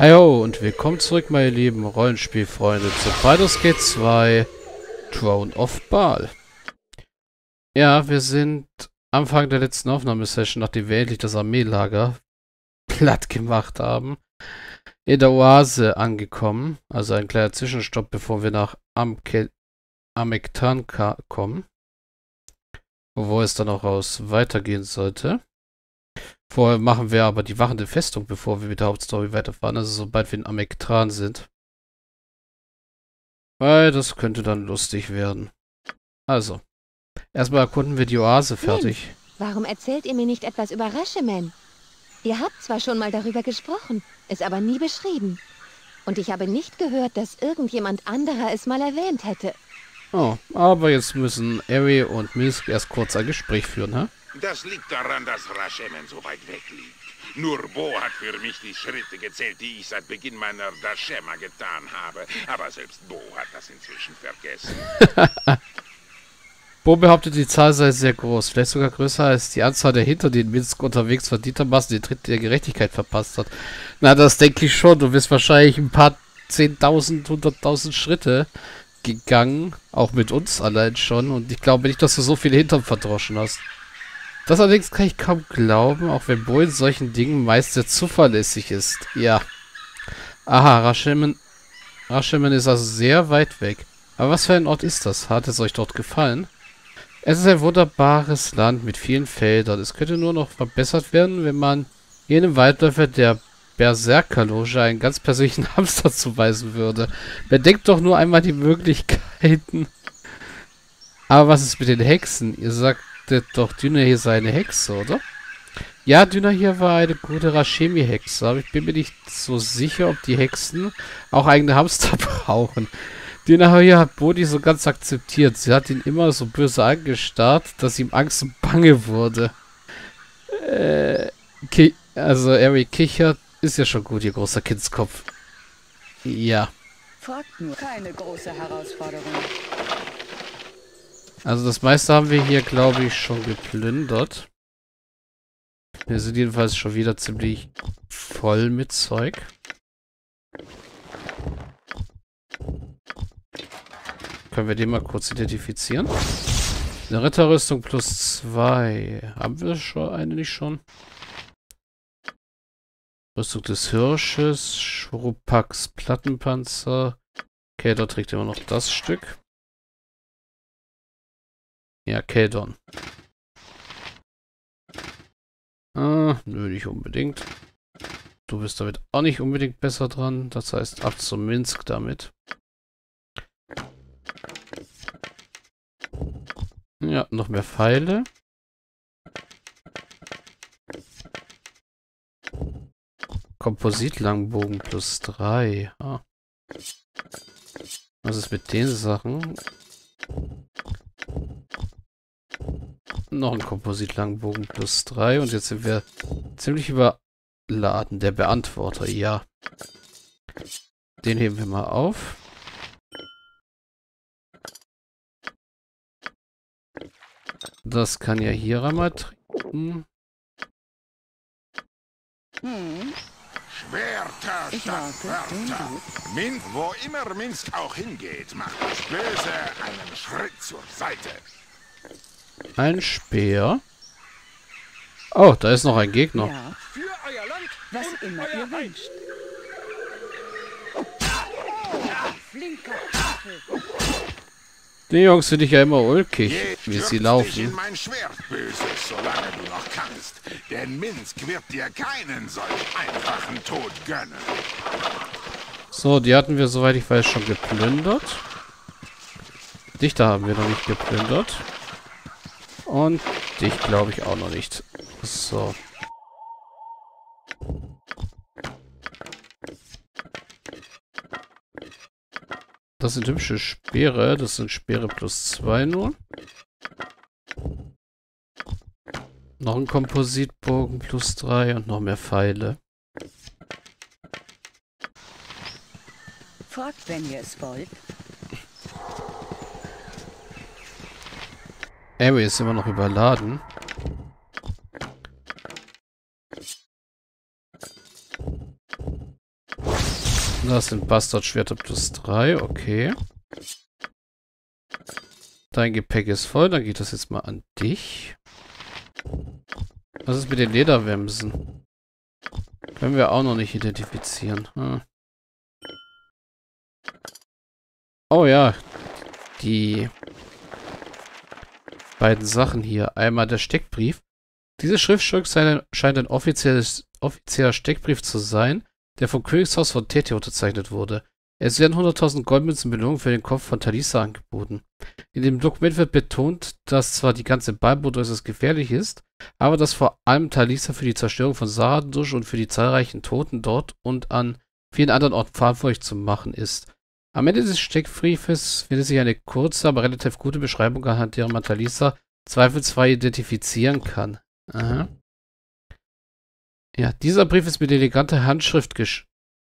Hallo und willkommen zurück, meine lieben Rollenspielfreunde, zu Baldur's Gate 2 Throne of Baal. Ja, wir sind Anfang der letzten Aufnahmesession, nachdem wir endlich das Armeelager platt gemacht haben, in der Oase angekommen. Also ein kleiner Zwischenstopp, bevor wir nach Amke Amektan kommen. Wo es dann auch aus weitergehen sollte. Vorher machen wir aber die wachende Festung, bevor wir mit der Hauptstory weiterfahren. Also sobald wir in Amektran sind. Weil das könnte dann lustig werden. Also. Erstmal erkunden wir die Oase fertig. Hm, warum erzählt ihr mir nicht etwas über Rashemen? Ihr habt zwar schon mal darüber gesprochen, es aber nie beschrieben. Und ich habe nicht gehört, dass irgendjemand anderer es mal erwähnt hätte. Oh, aber jetzt müssen Eri und Misk erst kurz ein Gespräch führen, hä? Das liegt daran, dass Rashemen so weit weg liegt. Nur Bo hat für mich die Schritte gezählt, die ich seit Beginn meiner Dashema getan habe. Aber selbst Bo hat das inzwischen vergessen. Bo behauptet, die Zahl sei sehr groß, vielleicht sogar größer als die Anzahl der hinter den Minsk unterwegs verdietermaßen den Tritt der Gerechtigkeit verpasst hat. Na, das denke ich schon. Du wirst wahrscheinlich ein paar 10.000, 100.000 Schritte gegangen, auch mit uns allein schon. Und ich glaube nicht, dass du so viele Hintern verdroschen hast. Das allerdings kann ich kaum glauben, auch wenn Bo in solchen Dingen meist sehr zuverlässig ist. Ja. Aha, Rashemen, Rashemen ist also sehr weit weg. Aber was für ein Ort ist das? Hat es euch dort gefallen? Es ist ein wunderbares Land mit vielen Feldern. Es könnte nur noch verbessert werden, wenn man jenem Waldläufer der Berserkerloge einen ganz persönlichen Hamster zuweisen würde. Bedenkt doch nur einmal die Möglichkeiten. Aber was ist mit den Hexen? Ihr sagt sagte doch, Dünner hier sei eine Hexe, oder? Ja, Dünner hier war eine gute Rashemi-Hexe, aber ich bin mir nicht so sicher, ob die Hexen auch eigene Hamster brauchen. Dünner hier hat Bodhi so ganz akzeptiert. Sie hat ihn immer so böse angestarrt, dass ihm Angst und Bange wurde. Äh, also Eric kichert, ist ja schon gut, ihr großer Kindskopf. Ja. Fragt nur keine große Herausforderung. Also das meiste haben wir hier, glaube ich, schon geplündert. Wir sind jedenfalls schon wieder ziemlich voll mit Zeug. Können wir den mal kurz identifizieren? Eine Ritterrüstung plus zwei. Haben wir schon eine nicht schon? Rüstung des Hirsches, Schrupax Plattenpanzer. Okay, da trägt immer noch das Stück. Ja, Keldon. Ah, nö, nicht unbedingt. Du bist damit auch nicht unbedingt besser dran. Das heißt, ab zum Minsk damit. Ja, noch mehr Pfeile. Kompositlangbogen plus 3. Ah. Was ist mit den Sachen? Noch ein Kompositlangbogen plus 3 und jetzt sind wir ziemlich überladen. Der Beantworter, ja. Den heben wir mal auf. Das kann ja hier einmal trinken. Hm. Schwerter statt Wörter. Min, wo immer Minsk auch hingeht, macht das Böse einen Schritt zur Seite. Ein Speer. Oh, da ist noch ein Gegner. Ja, für euer Land, was immer ihr wünscht. Die Jungs finde ich ja immer ulkig, wie sie laufen. In mein Schwert, Böses, solange du noch kannst. Denn Minsk wird dir keinen solch einfachen Tod gönnen. So, die hatten wir, soweit ich weiß, schon geplündert. Dichter haben wir noch nicht geplündert. Und dich glaube ich auch noch nicht. So. Das sind hübsche Speere. Das sind Speere plus zwei nur. Noch ein Kompositbogen plus drei und noch mehr Pfeile. Fragt, wenn ihr es wollt. Area ist immer noch überladen. Das sind Bastardschwerter plus 3, okay. Dein Gepäck ist voll, dann geht das jetzt mal an dich. Was ist mit den Lederwämsen? Können wir auch noch nicht identifizieren. Hm. Oh ja, die beiden Sachen hier. Einmal der Steckbrief. Dieses Schriftstück scheint ein offizieller Steckbrief zu sein, der vom Königshaus von Tete unterzeichnet wurde. Es werden 100.000 Goldmünzen Belohnung für den Kopf von Talisa angeboten. In dem Dokument wird betont, dass zwar die ganze Balbrut äußerst gefährlich ist, aber dass vor allem Talisa für die Zerstörung von Saradusch und für die zahlreichen Toten dort und an vielen anderen Orten verantwortlich zu machen ist. Am Ende des Steckbriefes findet sich eine kurze, aber relativ gute Beschreibung, anhand derer man Talisa zweifelsfrei identifizieren kann. Aha. Ja, dieser Brief ist mit eleganter Handschrift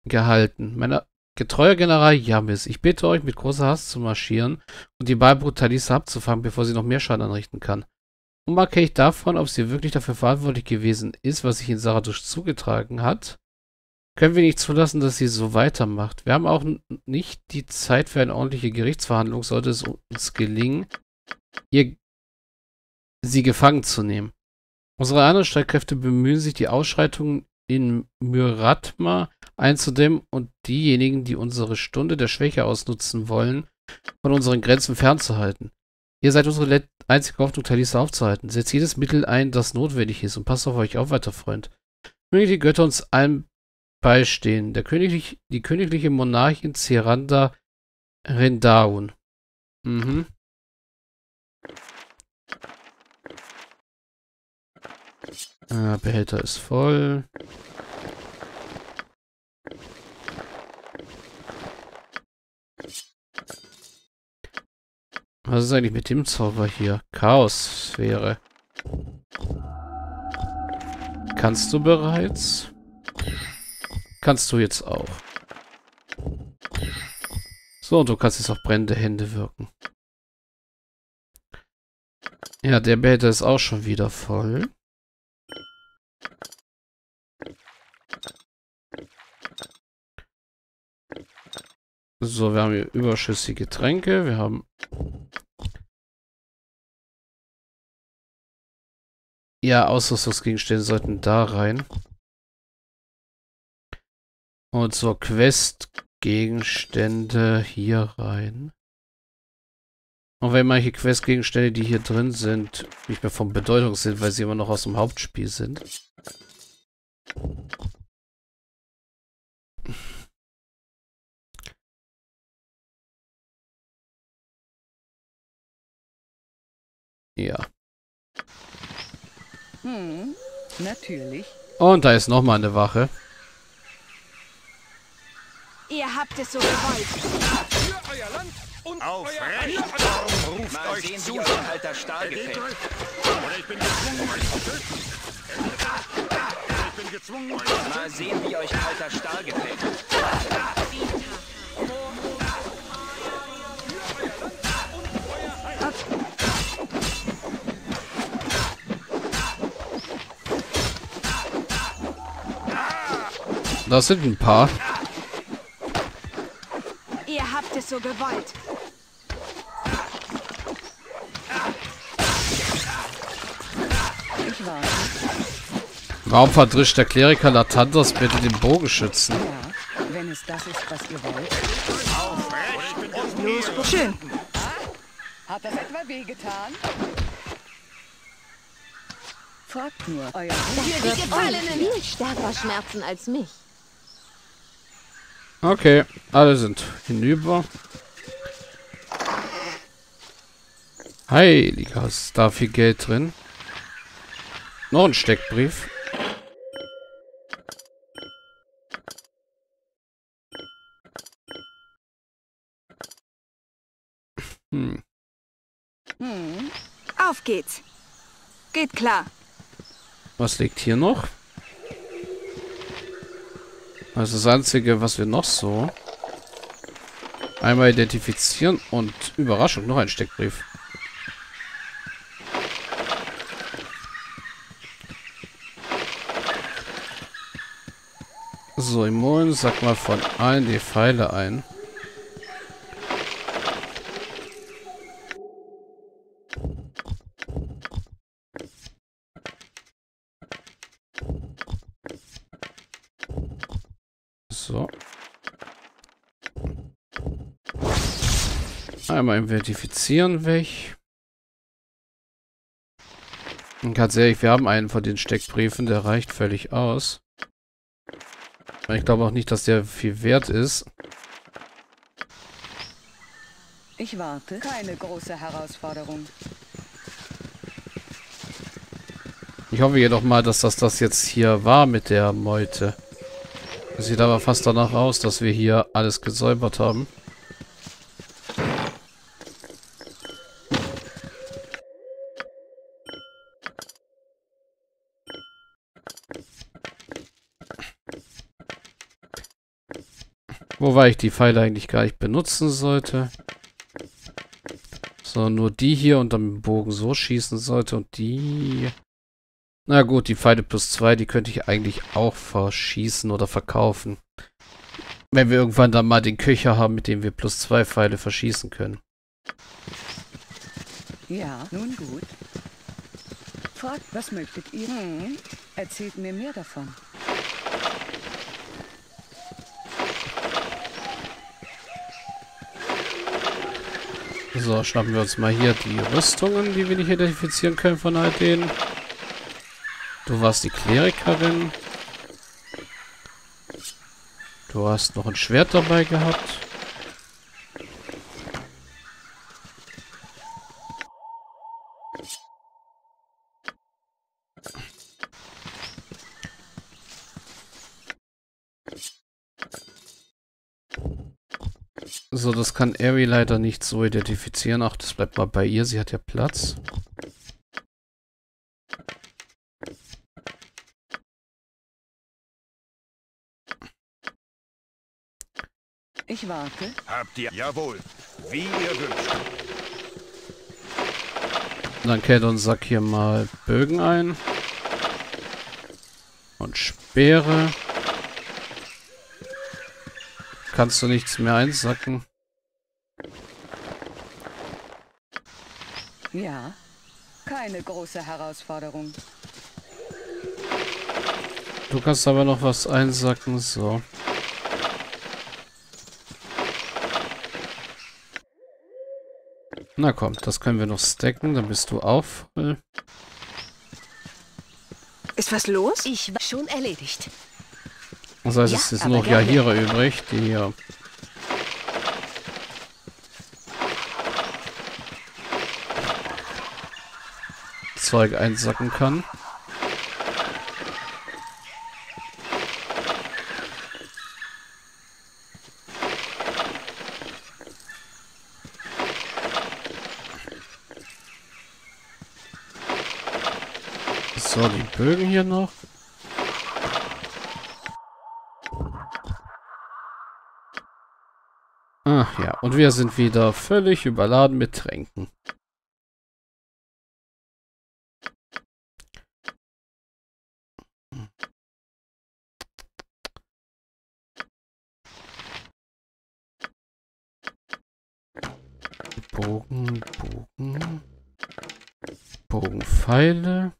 gehalten. Meiner getreuer General Yamis, ich bitte euch, mit großer Hast zu marschieren und die Balbrut Talisa abzufangen, bevor sie noch mehr Schaden anrichten kann. Unabhängig davon, ob sie wirklich dafür verantwortlich gewesen ist, was sich in Saradusch zugetragen hat, können wir nicht zulassen, dass sie so weitermacht. Wir haben auch nicht die Zeit für eine ordentliche Gerichtsverhandlung, sollte es uns gelingen, ihr sie gefangen zu nehmen. Unsere anderen Streitkräfte bemühen sich, die Ausschreitungen in Myratma einzudämmen und diejenigen, die unsere Stunde der Schwäche ausnutzen wollen, von unseren Grenzen fernzuhalten. Ihr seid unsere einzige Hoffnung, Talisa aufzuhalten. Setzt jedes Mittel ein, das notwendig ist und passt auf euch auf, weiter Freund. Möge die Götter uns allen beistehen. Der königlich, die königliche Monarchin Zeranda Rendaun. Mhm. Ah, Behälter ist voll. Was ist eigentlich mit dem Zauber hier? Chaos-Sphäre. Kannst du bereits? Kannst du jetzt auch. So, du kannst jetzt auf brennende Hände wirken. Ja, der Behälter ist auch schon wieder voll. So, wir haben hier überschüssige Tränke. Wir haben... Ja, Ausrüstungsgegenstände sollten da rein. Und zur Quest-Gegenstände hier rein. Und wenn manche Quest-Gegenstände, die hier drin sind, nicht mehr von Bedeutung sind, weil sie immer noch aus dem Hauptspiel sind. Ja. Hm, natürlich. Und da ist nochmal eine Wache. Ihr habt es so gewollt. Für euer Land und Aufrecht! Warum ruft Mal euch sehen, zu? wie euch ein kalter Stahl gefällt. Oder ich bin gezwungen, euch zu töten. Oder ich bin gezwungen, euch zu Mal sehen, wie euch kalter Stahl gefällt. Das sind ein paar. Ihr habt es so warte. Warum verdrischt der Kleriker Latandas bitte den Bogenschützen? Ja, wenn es das ist, was ihr wollt. Schön. Hat das etwa wehgetan? Fragt nur, euer Für die Gefallenen. Viel stärker Schmerzen als mich. Okay, alle sind hinüber. Heiliger, ist da viel Geld drin. Noch ein Steckbrief. Hm. Hm, Auf geht's. Geht klar. Was liegt hier noch? Das ist das Einzige, was wir noch so... Einmal identifizieren und Überraschung, noch ein Steckbrief. So, Immun, sag mal von allen die Pfeile ein. So. Einmal identifizieren weg. Und ganz ehrlich, wir haben einen von den Steckbriefen, der reicht völlig aus. Ich glaube auch nicht, dass der viel wert ist. Ich warte. Keine große Herausforderung. Ich hoffe jedoch mal, dass das das jetzt hier war mit der Meute. Sieht aber fast danach aus, dass wir hier alles gesäubert haben. Wobei ich die Pfeile eigentlich gar nicht benutzen sollte. So, nur die hier und dann mit dem Bogen so schießen sollte und die... Na gut, die Pfeile plus zwei, die könnte ich eigentlich auch verschießen oder verkaufen. Wenn wir irgendwann dann mal den Köcher haben, mit dem wir plus zwei Pfeile verschießen können. Ja, nun gut. Fragt, was möchtet ihr? Hm? Erzählt mir mehr davon. So, schnappen wir uns mal hier die Rüstungen, die wir nicht identifizieren können von all denen. Du warst die Klerikerin. Du hast noch ein Schwert dabei gehabt. So, das kann Ari leider nicht so identifizieren. Ach, das bleibt mal bei ihr. Sie hat ja Platz. Ich warte. Habt ihr... Jawohl. Wie ihr wünscht. Dann kennt und sack hier mal Bögen ein. Und Speere. Kannst du nichts mehr einsacken? Ja. Keine große Herausforderung. Du kannst aber noch was einsacken. So. Na komm, das können wir noch stacken. Dann bist du voll. Ist was los? Ich war schon erledigt. Das heißt, Ja, es ist aber noch. Jahira übrig, die hier Zeug einsacken kann. So, die Bögen hier noch. Ach ja, und wir sind wieder völlig überladen mit Tränken. Bogen, Bogen. Bogenpfeile.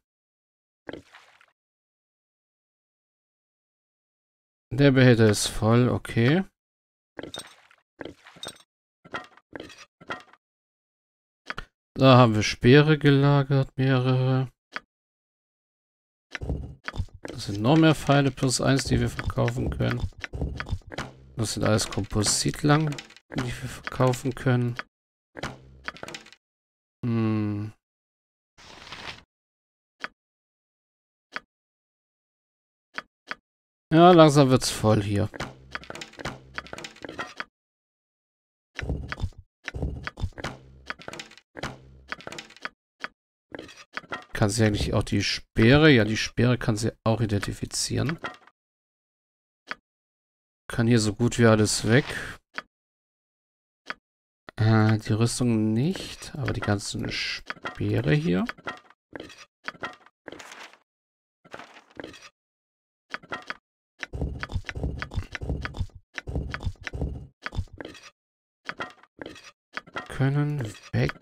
Der Behälter ist voll, okay. Da haben wir Speere gelagert, mehrere. Das sind noch mehr Pfeile plus eins, die wir verkaufen können. Das sind alles Kompositlang, die wir verkaufen können. Hm. Ja, langsam wird's voll hier. Kann sie eigentlich auch die Speere? Ja, die Speere kann sie auch identifizieren. Kann hier so gut wie alles weg. Äh, die Rüstung nicht, aber die ganzen Speere hier. Können weg.